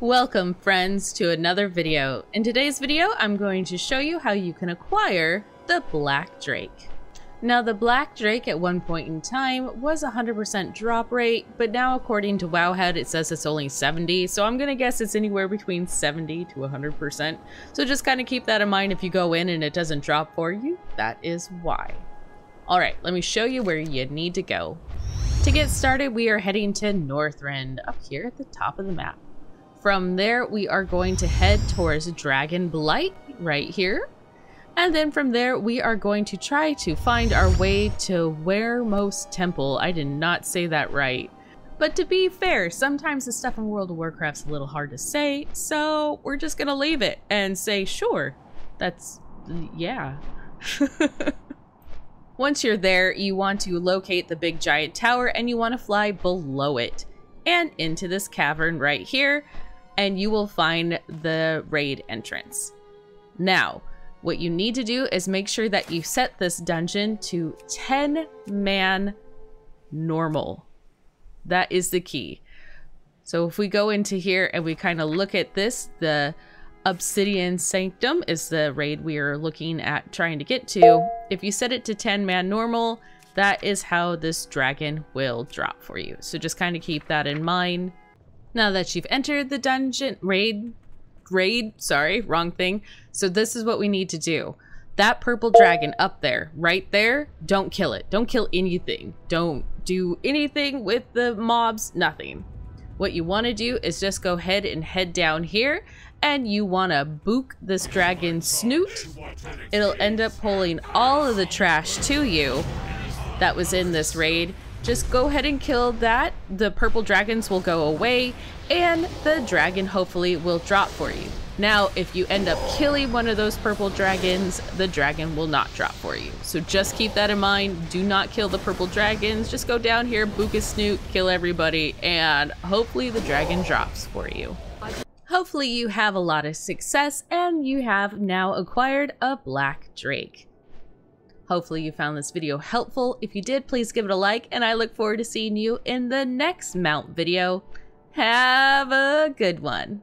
Welcome friends to another video. In today's video, I'm going to show you how you can acquire the Black Drake. Now the Black Drake at one point in time was 100% drop rate, but now according to Wowhead it says it's only 70, so I'm gonna guess it's anywhere between 70 to 100%. So just kind of keep that in mind if you go in and it doesn't drop for you, that is why. Alright, let me show you where you need to go. To get started, we are heading to Northrend, up here at the top of the map. From there, we are going to head towards Dragonblight, right here. And then from there, we are going to try to find our way to Weremos Temple. I did not say that right. But to be fair, sometimes the stuff in World of Warcraft's a little hard to say, so we're just gonna leave it and say, sure, that's, yeah. Once you're there, you want to locate the big giant tower and you want to fly below it and into this cavern right here and you will find the raid entrance. Now, what you need to do is make sure that you set this dungeon to 10 man normal. That is the key. So if we go into here and we kind of look at this, the Obsidian Sanctum is the raid we are looking at trying to get to. If you set it to 10 man normal, that is how this dragon will drop for you. So just kind of keep that in mind. Now that you've entered the dungeon raid, raid, sorry, wrong thing. So this is what we need to do. That purple dragon up there, right there, don't kill it. Don't kill anything. Don't do anything with the mobs, nothing. What you want to do is just go ahead and head down here and you want to book this dragon snoot. It'll end up pulling all of the trash to you that was in this raid just go ahead and kill that. The purple dragons will go away and the dragon hopefully will drop for you. Now, if you end up killing one of those purple dragons, the dragon will not drop for you. So just keep that in mind. Do not kill the purple dragons. Just go down here, book a snoot, kill everybody, and hopefully the dragon drops for you. Hopefully you have a lot of success and you have now acquired a black drake. Hopefully you found this video helpful. If you did, please give it a like, and I look forward to seeing you in the next mount video. Have a good one.